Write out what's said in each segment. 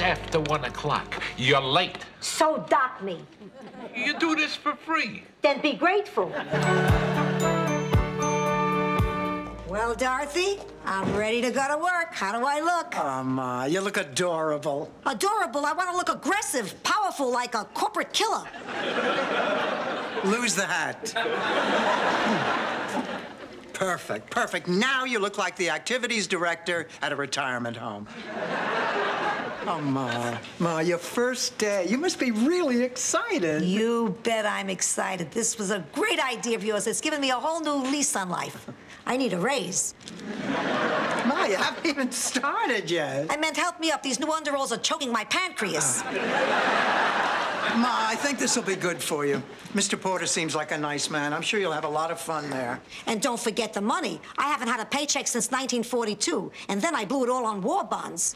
It's after one o'clock. You're late. So dock me. You do this for free. Then be grateful. Well, Dorothy, I'm ready to go to work. How do I look? Oh, Ma, you look adorable. Adorable. I want to look aggressive, powerful, like a corporate killer. Lose the hat. Hmm. Perfect, perfect. Now you look like the activities director at a retirement home. Oh, Ma, Ma, your first day. You must be really excited. You bet I'm excited. This was a great idea of yours. It's given me a whole new lease on life. I need a raise. Ma, you haven't even started yet. I meant help me up. These new underalls are choking my pancreas. Ma, I think this will be good for you. Mr. Porter seems like a nice man. I'm sure you'll have a lot of fun there. And don't forget the money. I haven't had a paycheck since 1942, and then I blew it all on war bonds.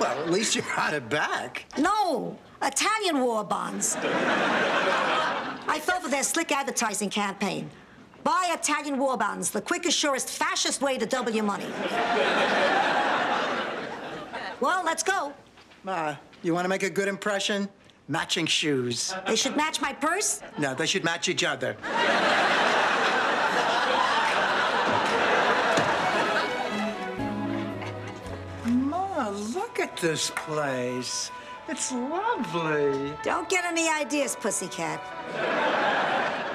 Well, at least you got it back. No, Italian war bonds. I fell for their slick advertising campaign. Buy Italian war bonds, the quickest, surest, fascist way to double your money. well, let's go. Ma, you want to make a good impression? Matching shoes. They should match my purse. No, they should match each other. Ma, look at this place. It's lovely. Don't get any ideas, pussycat.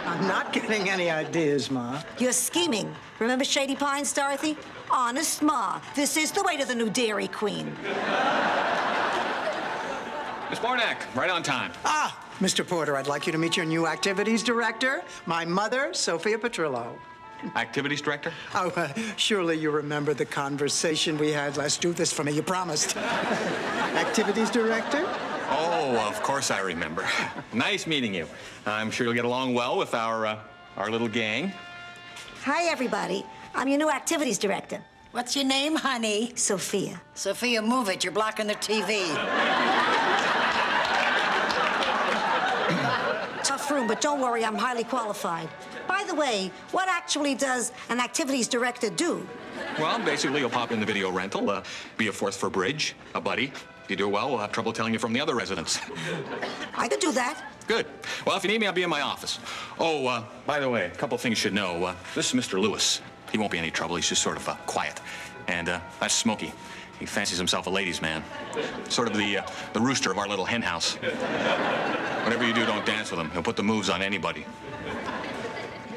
I'm not getting any ideas, Ma. You're scheming. Remember Shady Pines, Dorothy? Honest Ma, this is the way to the new Dairy Queen. Miss Zbornak, right on time. Ah, Mr. Porter, I'd like you to meet your new activities director, my mother, Sophia Petrillo. Activities director? Oh, uh, surely you remember the conversation we had. Let's do this for me, you promised. activities director? Oh, of course I remember. nice meeting you. I'm sure you'll get along well with our, uh, our little gang. Hi, everybody. I'm your new activities director, What's your name, honey? Sophia. Sophia, move it. You're blocking the TV. Room, but don't worry, I'm highly qualified. By the way, what actually does an activities director do? Well, basically, you'll pop in the video rental, uh, be a fourth for bridge, a buddy. If you do well, we'll have trouble telling you from the other residents. I could do that. Good. Well, if you need me, I'll be in my office. Oh, uh, by the way, a couple things you should know. Uh, this is Mr. Lewis. He won't be any trouble. He's just sort of uh, quiet. And uh, that's Smokey. He fancies himself a ladies' man. Sort of the, uh, the rooster of our little hen house. Whatever you do, don't dance with him. He'll put the moves on anybody.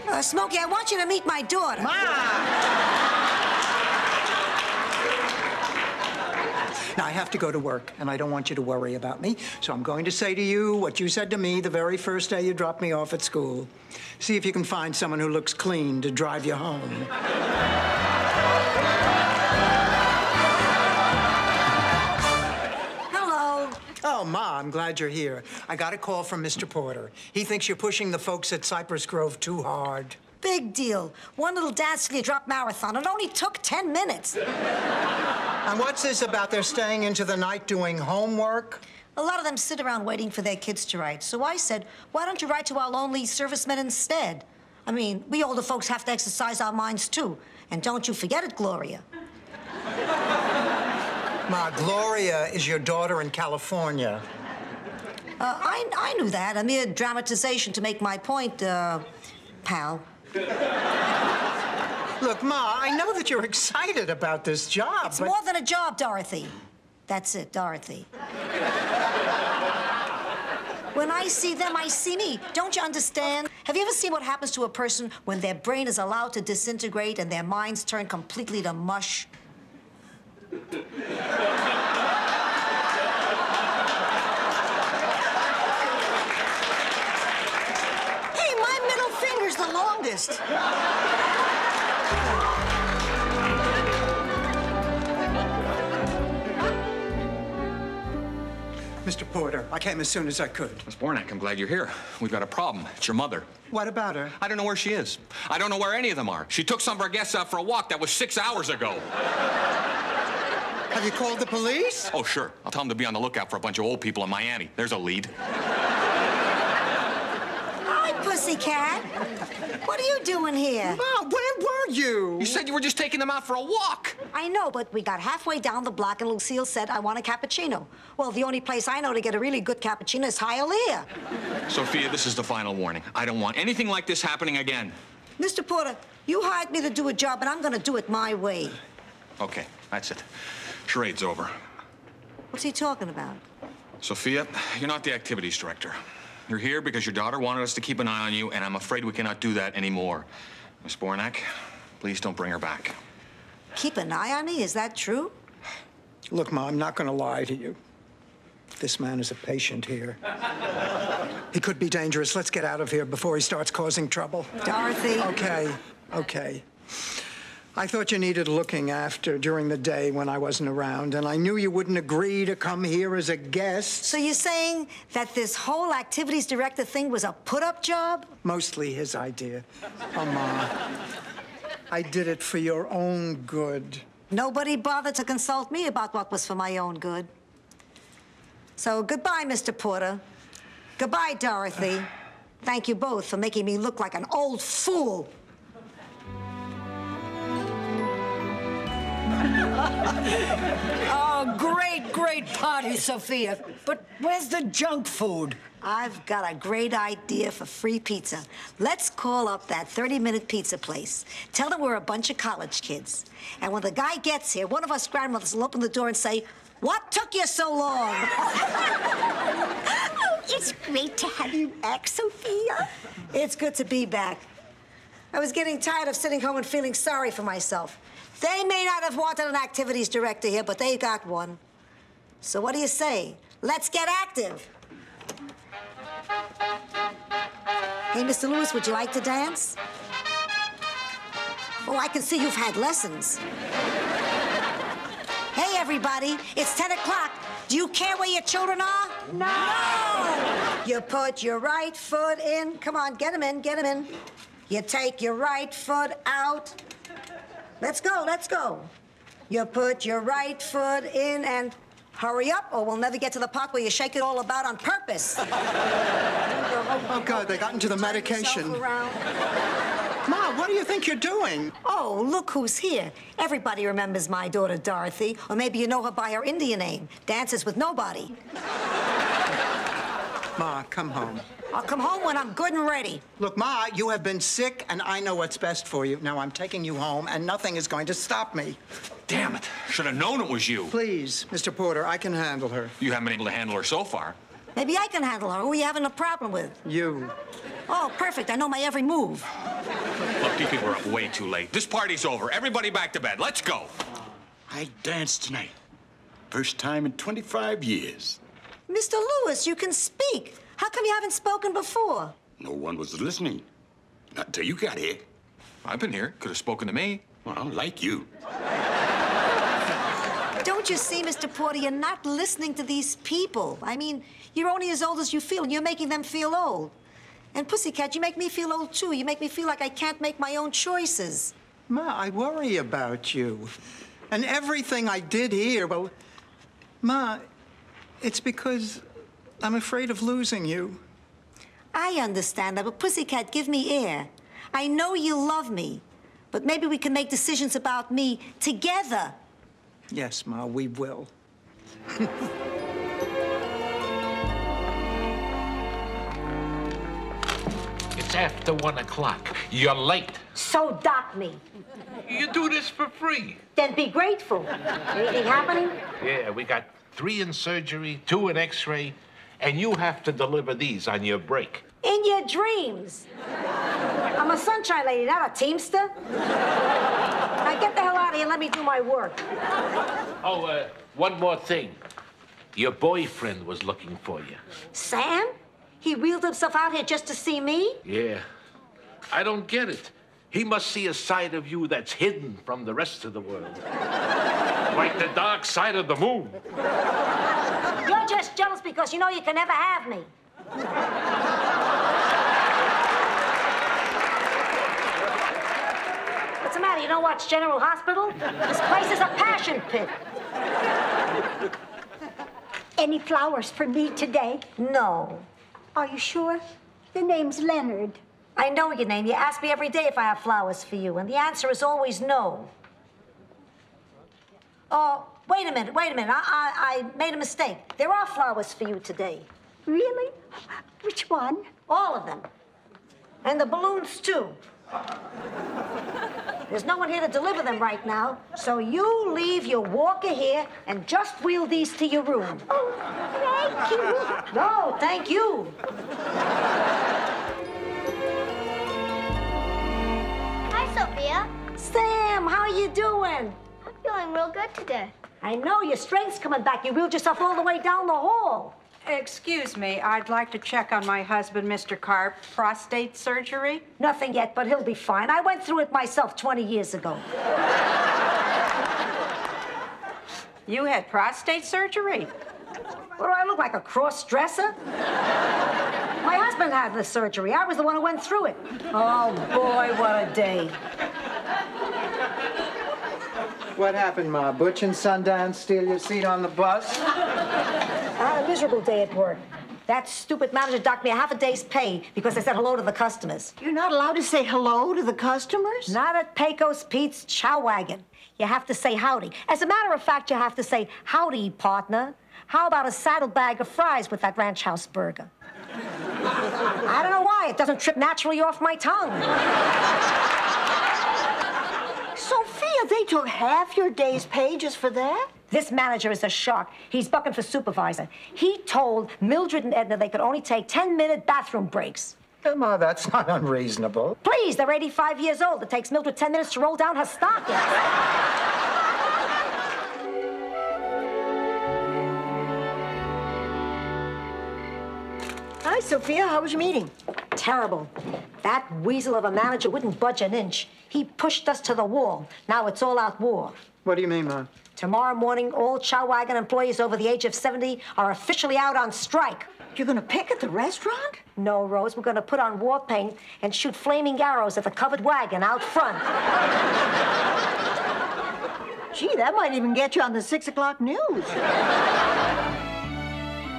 Uh, Smokey, I want you to meet my daughter. Ma! Now, I have to go to work, and I don't want you to worry about me. So I'm going to say to you what you said to me the very first day you dropped me off at school. See if you can find someone who looks clean to drive you home. Oh, Ma, I'm glad you're here. I got a call from Mr. Porter. He thinks you're pushing the folks at Cypress Grove too hard. Big deal. One little dastardly drop marathon. It only took 10 minutes. And what's this about their staying into the night doing homework? A lot of them sit around waiting for their kids to write. So I said, why don't you write to our lonely servicemen instead? I mean, we older folks have to exercise our minds too. And don't you forget it, Gloria. Ma, Gloria is your daughter in California. Uh, I, I knew that. A mere dramatization to make my point, uh, pal. Look, Ma, I know that you're excited about this job, It's but... more than a job, Dorothy. That's it, Dorothy. When I see them, I see me. Don't you understand? Have you ever seen what happens to a person when their brain is allowed to disintegrate and their minds turn completely to mush? Hey, my middle finger's the longest. Mr. Porter, I came as soon as I could. Miss Zbornak, I'm glad you're here. We've got a problem. It's your mother. What about her? I don't know where she is. I don't know where any of them are. She took some of our guests out for a walk that was six hours ago. Have you called the police? Oh, sure. I'll tell them to be on the lookout for a bunch of old people in Miami. There's a lead. I Pussycat. What are you doing here? Ma, where were you? You said you were just taking them out for a walk. I know, but we got halfway down the block and Lucille said, I want a cappuccino. Well, the only place I know to get a really good cappuccino is Hialeah. Sophia, this is the final warning. I don't want anything like this happening again. Mr. Porter, you hired me to do a job, and I'm gonna do it my way. Okay, that's it. Charade's over. What's he talking about? Sophia, you're not the activities director. You're here because your daughter wanted us to keep an eye on you, and I'm afraid we cannot do that anymore. Miss Zbornak, please don't bring her back. Keep an eye on me? Is that true? Look, Ma, I'm not going to lie to you. This man is a patient here. He could be dangerous. Let's get out of here before he starts causing trouble. Dorothy. Okay, okay. I thought you needed looking after during the day when I wasn't around, and I knew you wouldn't agree to come here as a guest. So you're saying that this whole activities director thing was a put-up job? Mostly his idea. Oh, Ma. I did it for your own good. Nobody bothered to consult me about what was for my own good. So goodbye, Mr. Porter. Goodbye, Dorothy. Thank you both for making me look like an old fool. Oh, great, great party, Sophia. But where's the junk food? I've got a great idea for free pizza. Let's call up that 30-minute pizza place. Tell them we're a bunch of college kids. And when the guy gets here, one of us grandmothers will open the door and say, what took you so long? Oh, it's great to have you back, Sophia. It's good to be back. I was getting tired of sitting home and feeling sorry for myself. They may not have wanted an activities director here, but they got one. So what do you say? Let's get active. Hey, Mr. Lewis, would you like to dance? Oh, I can see you've had lessons. Hey, everybody, it's 10 o'clock. Do you care where your children are? No! You put your right foot in. Come on, get them in, get them in. You take your right foot out. Let's go, let's go. You put your right foot in and hurry up, or we'll never get to the part where you shake it all about on purpose. Oh, God, they got into the medication. Ma, what do you think you're doing? Oh, look who's here. Everybody remembers my daughter Dorothy, or maybe you know her by her Indian name, Dances with Nobody. Ma, come home. I'll come home when I'm good and ready. Look, Ma, you have been sick, and I know what's best for you. Now I'm taking you home, and nothing is going to stop me. Damn it. Should have known it was you. Please, Mr. Porter, I can handle her. You haven't been able to handle her so far. Maybe I can handle her. Who are you having a problem with? You. Oh, perfect. I know my every move. Look, you people are up way too late. This party's over. Everybody back to bed. Let's go. I danced tonight. First time in 25 years. Mr. Lewis, you can speak. How come you haven't spoken before? No one was listening. Not till you got here. I've been here. Could have spoken to me. Well, like you. Don't you see, Mr. Porter, you're not listening to these people. I mean, you're only as old as you feel, and you're making them feel old. And Pussycat, you make me feel old too. You make me feel like I can't make my own choices. Ma, I worry about you. And everything I did here, well, Ma, it's because I'm afraid of losing you. I understand that, but Pussycat, give me air. I know you love me, but maybe we can make decisions about me together. Yes, Ma, we will. It's after one o'clock. You're late. So dock me. You do this for free. Then be grateful. Anything happening? Yeah, we got three in surgery, two in x-ray, and you have to deliver these on your break. In your dreams. I'm a sunshine lady, not a teamster. Now get the hell out of here and let me do my work. Oh, uh, one more thing. Your boyfriend was looking for you. Sam? He wheeled himself out here just to see me? Yeah. I don't get it. He must see a side of you that's hidden from the rest of the world. like the dark side of the moon. Just jealous because you know you can never have me. What's the matter? You don't watch General Hospital? This place is a passion pit. Any flowers for me today? No. Are you sure? The name's Leonard. I know your name. You ask me every day if I have flowers for you, and the answer is always no. Oh, wait a minute, wait a minute. I, I, I made a mistake. There are flowers for you today. Really? Which one? All of them. And the balloons, too. There's no one here to deliver them right now, so you leave your walker here and just wheel these to your room. Oh, thank you. No, thank you. Hi, Sophia. Sam, how are you doing? I'm feeling real good today. I know your strength's coming back. You wheeled yourself all the way down the hall. Excuse me, I'd like to check on my husband, Mr. Carp. Prostate surgery? Nothing yet, but he'll be fine. I went through it myself 20 years ago. You had prostate surgery? What do I look like, a cross dresser? My husband had the surgery. I was the one who went through it. Oh, boy, what a day. What happened, Ma? Butch and Sundance steal your seat on the bus? I had a miserable day at work. That stupid manager docked me a half a day's pay because I said hello to the customers. You're not allowed to say hello to the customers? Not at Pecos Pete's Chow Wagon. You have to say howdy. As a matter of fact, you have to say howdy, partner. How about a saddlebag of fries with that ranch house burger? I don't know why. It doesn't trip naturally off my tongue. Sophia, they took half your day's pay just for that? This manager is a shark. He's bucking for supervisor. He told Mildred and Edna they could only take 10 minute bathroom breaks. Hey, Ma, that's not unreasonable. Please, they're 85 years old. It takes Mildred 10 minutes to roll down her stockings. Hi, Sophia. How was your meeting? Terrible. That weasel of a manager wouldn't budge an inch. He pushed us to the wall. Now it's all out war. What do you mean, Ma? Tomorrow morning, all Chow Wagon employees over the age of 70 are officially out on strike. You're gonna pick at the restaurant? No, Rose, we're gonna put on war paint and shoot flaming arrows at the covered wagon out front. Gee, that might even get you on the six o'clock news.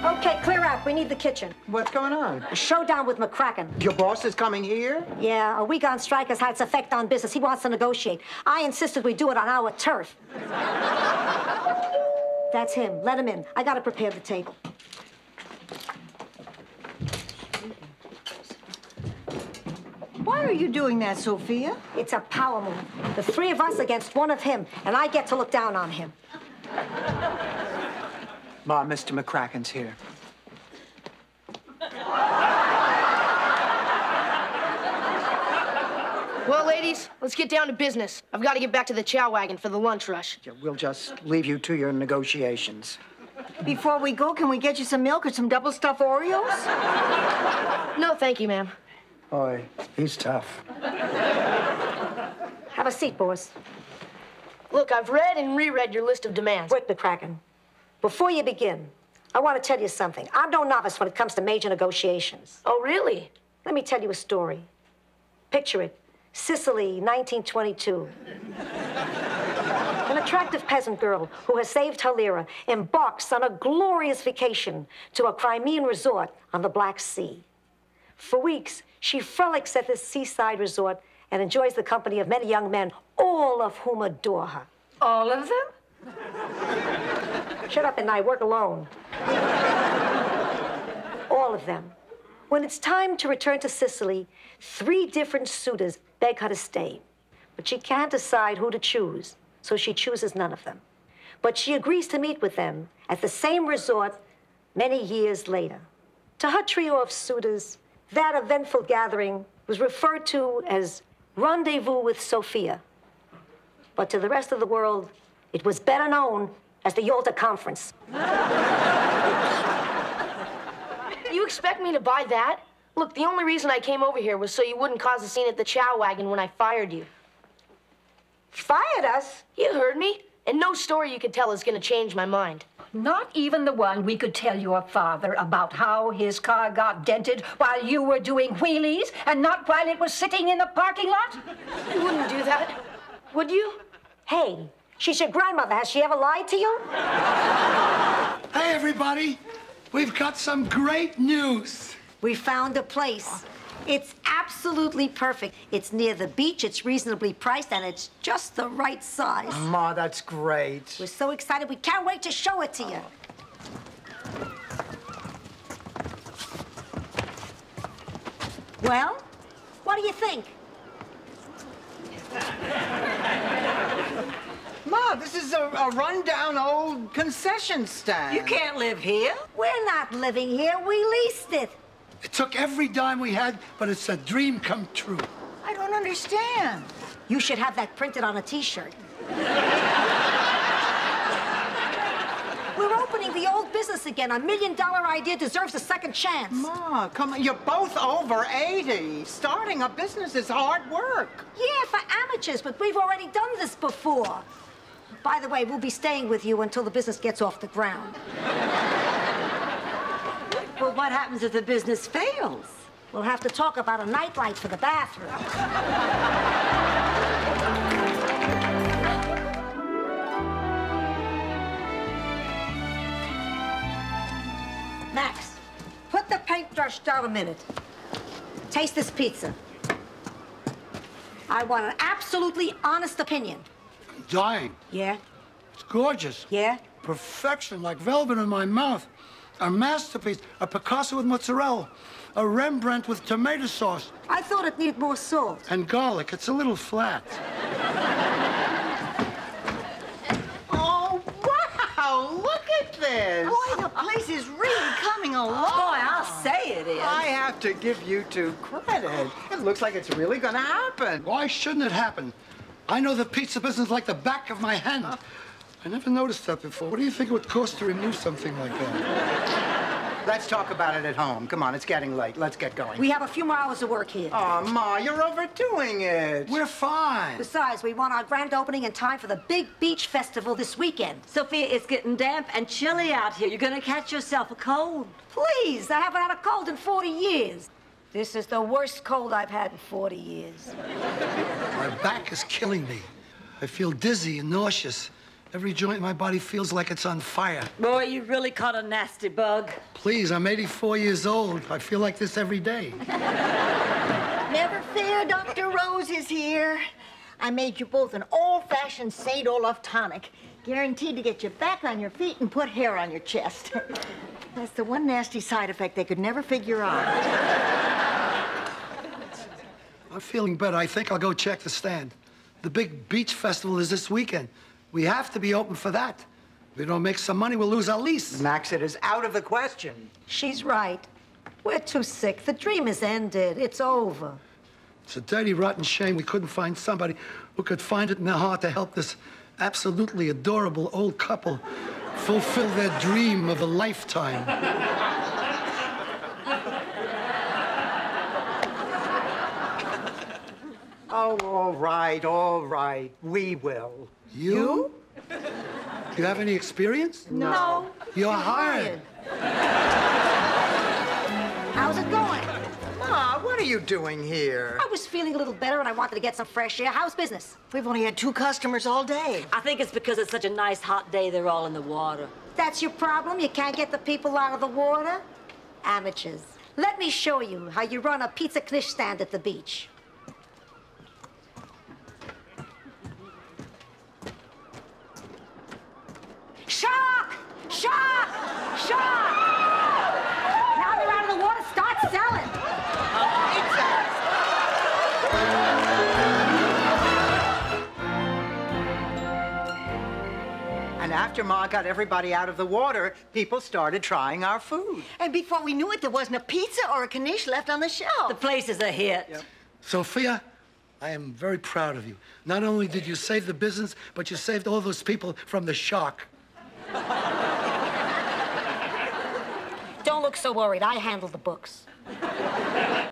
Okay, clear out. We need the kitchen. What's going on? A showdown with McCracken. Your boss is coming here? Yeah, a week on strike has had its effect on business. He wants to negotiate. I insisted we do it on our turf. That's him. Let him in. I gotta prepare the table. Why are you doing that, Sophia? It's a power move. The three of us against one of him, and I get to look down on him. Ma, Mr. McCracken's here. Well, ladies, let's get down to business. I've got to get back to the chow wagon for the lunch rush. Yeah, we'll just leave you to your negotiations. Before we go, can we get you some milk or some double stuffed Oreos? No, thank you, ma'am. Boy, he's tough. Have a seat, boys. Look, I've read and reread your list of demands. Wait, McCracken. Before you begin, I want to tell you something. I'm no novice when it comes to major negotiations. Oh, really? Let me tell you a story. Picture it Sicily, 1922. An attractive peasant girl who has saved her lira embarks on a glorious vacation to a Crimean resort on the Black Sea. For weeks, she frolics at this seaside resort and enjoys the company of many young men, all of whom adore her. All of them? Shut up and I work alone. All of them. When it's time to return to Sicily, three different suitors beg her to stay. But she can't decide who to choose, so she chooses none of them. But she agrees to meet with them at the same resort many years later. To her trio of suitors, that eventful gathering was referred to as Rendezvous with Sophia. But to the rest of the world, it was better known as the Yalta Conference. You expect me to buy that? Look, the only reason I came over here was so you wouldn't cause a scene at the chow wagon when I fired you. Fired us? You heard me. And no story you could tell is gonna change my mind. Not even the one we could tell your father about how his car got dented while you were doing wheelies and not while it was sitting in the parking lot? You wouldn't do that, would you? Hey, she's your grandmother. Has she ever lied to you? Hey, everybody. We've got some great news. We found a place. It's absolutely perfect. It's near the beach, it's reasonably priced, and it's just the right size. Ma, that's great. We're so excited, we can't wait to show it to you. Well, what do you think? Ma, this is a, a rundown old concession stand. You can't live here. We're not living here, we leased it. It took every dime we had, but it's a dream come true. I don't understand. You should have that printed on a t-shirt. We're opening the old business again. A million dollar idea deserves a second chance. Ma, come on. You're both over 80. Starting a business is hard work. Yeah, for amateurs, but we've already done this before. By the way, we'll be staying with you until the business gets off the ground. Well, what happens if the business fails? We'll have to talk about a nightlight for the bathroom. Max, put the paintbrush down a minute. Taste this pizza. I want an absolutely honest opinion. I'm dying. Yeah? It's gorgeous. Yeah? Perfection, like velvet in my mouth. A masterpiece, a Picasso with mozzarella, a Rembrandt with tomato sauce. I thought it needed more salt. And garlic. It's a little flat. Oh, wow! Look at this! Boy, the place is really coming along. Boy, I'll say it is. I have to give you two credit. It looks like it's really gonna happen. Why shouldn't it happen? I know the pizza business like the back of my hand. I never noticed that before. What do you think it would cost to renew something like that? Let's talk about it at home. Come on, it's getting late. Let's get going. We have a few more hours of work here. Oh, Ma, you're overdoing it. We're fine. Besides, we want our grand opening in time for the big beach festival this weekend. Sophia, it's getting damp and chilly out here. You're gonna catch yourself a cold. Please, I haven't had a cold in 40 years. This is the worst cold I've had in 40 years. My back is killing me. I feel dizzy and nauseous. Every joint in my body feels like it's on fire. Boy, you really caught a nasty bug. Please, I'm 84 years old. I feel like this every day. Never fear, Dr. Rose is here. I made you both an old-fashioned St. Olaf tonic, guaranteed to get you back on your feet and put hair on your chest. That's the one nasty side effect they could never figure out. I'm feeling better. I think I'll go check the stand. The big beach festival is this weekend. We have to be open for that. If we don't make some money, we'll lose our lease. Max, it is out of the question. She's right. We're too sick. The dream is ended. It's over. It's a dirty, rotten shame we couldn't find somebody who could find it in their heart to help this absolutely adorable old couple fulfill their dream of a lifetime. Oh, all right, all right. We will. You? You have any experience? No. You're hired. How's it going? Ma, what are you doing here? I was feeling a little better and I wanted to get some fresh air. How's business? We've only had two customers all day. I think it's because it's such a nice hot day, they're all in the water. That's your problem? You can't get the people out of the water? Amateurs. Let me show you how you run a pizza knish stand at the beach. Shark! Shock! Shock! Now they're out of the water, start selling. And after Ma got everybody out of the water, people started trying our food. And before we knew it, there wasn't a pizza or a knish left on the shelf. The place is a hit. Sophia, I am very proud of you. Not only did you save the business, but you saved all those people from the shark. Don't look so worried. I handle the books.